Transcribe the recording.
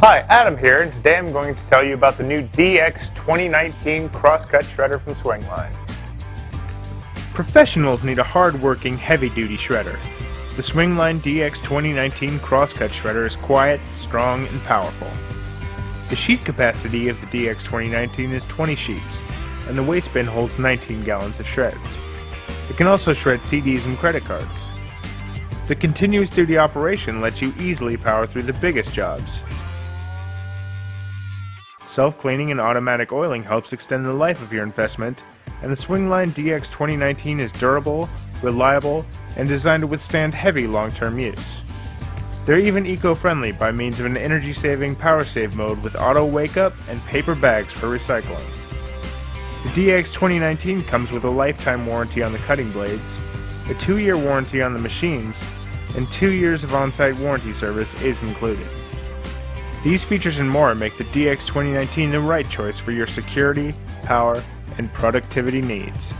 Hi, Adam here, and today I'm going to tell you about the new DX 2019 Crosscut Shredder from Swingline. Professionals need a hard-working, heavy-duty shredder. The Swingline DX 2019 Crosscut Shredder is quiet, strong, and powerful. The sheet capacity of the DX 2019 is 20 sheets, and the waste bin holds 19 gallons of shreds. It can also shred CDs and credit cards. The continuous duty operation lets you easily power through the biggest jobs. Self-cleaning and automatic oiling helps extend the life of your investment, and the Swingline DX 2019 is durable, reliable, and designed to withstand heavy long-term use. They're even eco-friendly by means of an energy-saving power save mode with auto wake-up and paper bags for recycling. The DX 2019 comes with a lifetime warranty on the cutting blades, a two-year warranty on the machines, and two years of on-site warranty service is included. These features and more make the DX 2019 the right choice for your security, power, and productivity needs.